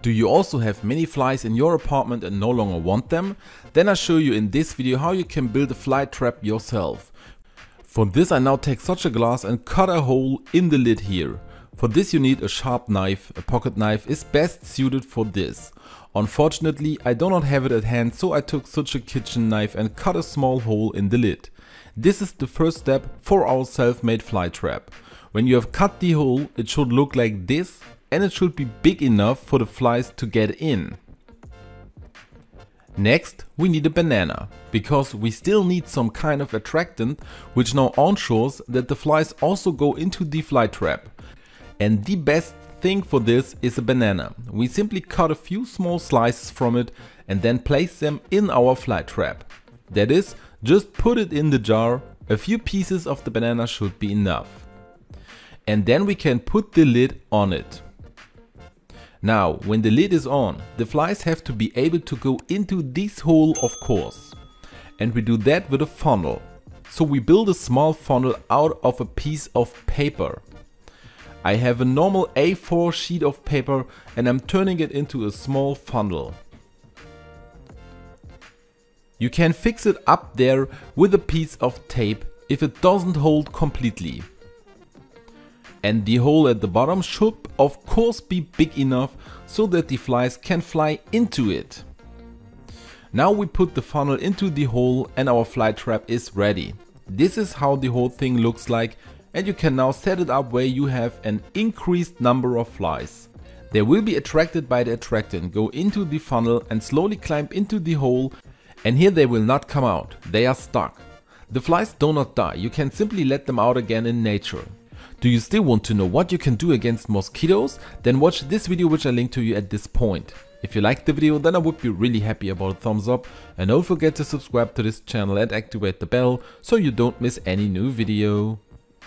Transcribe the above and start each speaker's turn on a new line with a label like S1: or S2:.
S1: Do you also have many flies in your apartment and no longer want them? Then I show you in this video how you can build a fly trap yourself. For this I now take such a glass and cut a hole in the lid here. For this you need a sharp knife, a pocket knife is best suited for this. Unfortunately I do not have it at hand so I took such a kitchen knife and cut a small hole in the lid. This is the first step for our self-made fly trap. When you have cut the hole it should look like this and it should be big enough for the flies to get in. Next we need a banana, because we still need some kind of attractant which now ensures that the flies also go into the fly trap. And the best thing for this is a banana. We simply cut a few small slices from it and then place them in our fly trap. That is, just put it in the jar, a few pieces of the banana should be enough. And then we can put the lid on it. Now, when the lid is on, the flies have to be able to go into this hole of course. And we do that with a funnel. So we build a small funnel out of a piece of paper. I have a normal A4 sheet of paper and I'm turning it into a small funnel. You can fix it up there with a piece of tape if it doesn't hold completely. And the hole at the bottom should of course be big enough so that the flies can fly into it. Now we put the funnel into the hole and our fly trap is ready. This is how the whole thing looks like and you can now set it up where you have an increased number of flies. They will be attracted by the attractant, go into the funnel and slowly climb into the hole and here they will not come out, they are stuck. The flies do not die, you can simply let them out again in nature. Do you still want to know what you can do against mosquitoes? Then watch this video which I link to you at this point. If you liked the video then I would be really happy about a thumbs up and don't forget to subscribe to this channel and activate the bell so you don't miss any new video.